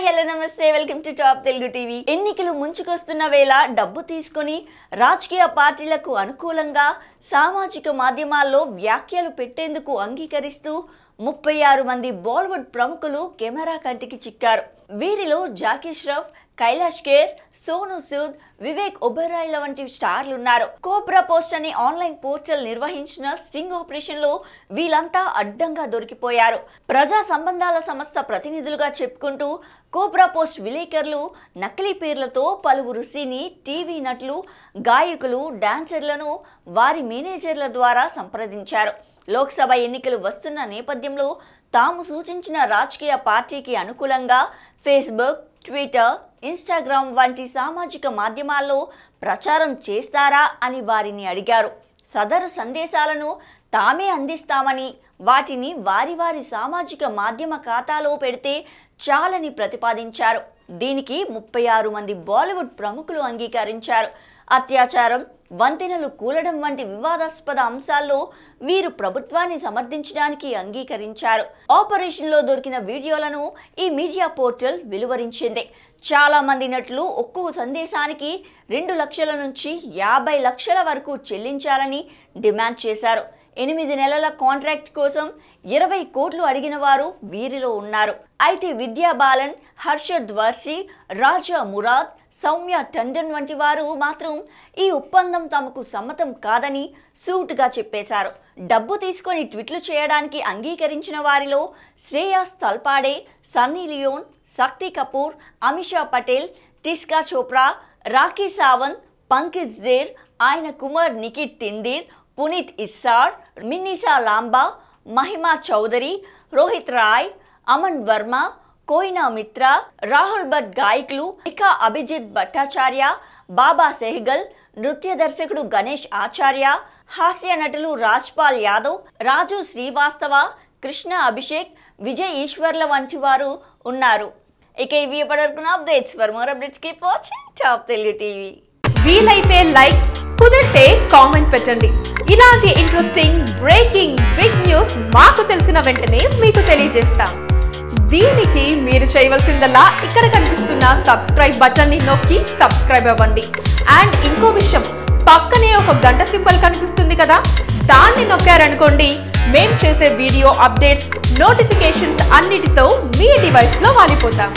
Hi hello నమస్తే. Welcome to top Telugu TV. ఎన్నికలు ముంచుకొస్తున్న వేళ డబ్బు తీసుకొని రాజకీయ పార్టీలకు అనుకూలంగా సామాజిక మాధ్యమాల్లో వ్యాఖ్యలు పెట్టేందుకు అంగీకరిస్తూ ముప్పై ఆరు మంది బాలీవుడ్ ప్రముఖులు కెమెరా కంటికి చిక్కారు. వీరిలో జాకీ ష్రఫ్ కైలాష్ కేర్ సోను సూద్ వివేక్ ఒబెరాయ్ల వంటి స్టార్లు ఉన్నారు కోబ్రా పోస్ట్ అనే ఆన్లైన్ పోర్టల్ నిర్వహించిన స్టింగ్ ఆపరేషన్లో వీళ్ళంతా అడ్డంగా దొరికిపోయారు. ప్రజా సంబంధాల సంస్థ ప్రతినిధులుగా చెప్పుకుంటూ కోబ్రా పోస్ట్ విలేకరులు నకిలీ పేర్లతో పలువురు సినీ టీవీ నటులు గాయకులు డాన్సర్లను వారి మేనేజర్ల ద్వారా సంప్రదించారు. లోక్సభ ఎన్నికలు వస్తున్న నేపథ్యంలో తాము సూచించిన రాజకీయ పార్టీకి అనుకూలంగా ఫేస్బుక్ ట్విట్టర్ ఇన్స్టాగ్రామ్ వంటి సామాజిక మాధ్యమాల్లో ప్రచారం చేస్తారా అని వారిని అడిగారు. సదరు సందేశాలను తామే అందిస్తామని వాటిని వారి వారి సామాజిక మాధ్యమ ఖాతాలో పెడితే చాలని ప్రతిపాదించారు. దీనికి ముప్పై ఆరు మంది బాలీవుడ్ ప్రముఖులు అంగీకరించారు. అత్యాచారం వంతెనలు కూలడం వంటి వివాదాస్పద అంశాల్లో వీరు ప్రభుత్వాన్ని సమర్థించడానికి అంగీకరించారు. ఆపరేషన్లో దొరికిన వీడియోలను ఈ మీడియా పోర్టల్ వెలువరించింది. చాలా మంది నటులు ఒక్కో సందేశానికి రెండు లక్షల నుంచి యాభై లక్షల వరకు చెల్లించాలని డిమాండ్ చేశారు. ఎనిమిది నెలల కాంట్రాక్ట్ కోసం ఇరవై కోట్లు అడిగిన వారు వీరిలో ఉన్నారు. అయితే విద్యా బాలన్ హర్షద్ వర్షి రాజా మురాద్ సౌమ్య టండన్ వంటి వారు మాత్రం ఈ ఒప్పందం తమకు సమ్మతం కాదని సూటుగా చెప్పేశారు. డబ్బు తీసుకొని ట్విట్లు చేయడానికి అంగీకరించిన వారిలో శ్రేయాస్ తల్పాడే సన్నీ లియోన్ శక్తి కపూర్ అమిషా పటేల్ టిస్కా చోప్రా రాఖీ సావంత్ పంకిజ్ జేర్ ఆయన కుమార్ నిఖిత్ తిందీర్ పునీత్ ఇస్సార్ మిన్నిసా లాంబా మహిమా చౌదరి రోహిత్ రాయ్ అమన్ వర్మ కోయినా మిత్ర రాహుల్ భట్ గాయకులు ఇక అభిజిత్ భట్టాచార్య బాబా సెహ్గల్ నృత్య దర్శకుడు గణేష్ ఆచార్య హాస్య నటులు రాజ్పాల్ యాదవ్ రాజు శ్రీవాస్తవ కృష్ణ అభిషేక్ విజయ్ ఈశ్వర్ల వంటి వారు ఉన్నారు. ఇక ఇవి ఇప్పటివరకు updates for more updates keep watching top Telugu TV. వీలైతే లైక్ కుదిరితే కామెంట్ పెట్టండి. ఇలాంటి ఇంట్రెస్టింగ్ బ్రేకింగ్ బిగ్ న్యూస్ మాకు తెలిసిన వెంటనే మీకు తెలియజేస్తాం. దీనికి మీరు చేయవలసిందల్లా ఇక్కడ కనిపిస్తున్న సబ్స్క్రైబ్ బటన్ని నొక్కి సబ్స్క్రైబ్ అవ్వండి. అండ్ ఇంకో విషయం పక్కనే ఒక గంట సింబల్ కనిపిస్తుంది కదా దాన్ని నొక్కారనుకోండి మేము చేసే వీడియో అప్డేట్స్ నోటిఫికేషన్స్ అన్నిటితో మీ డివైస్లో వాలిపోతాం.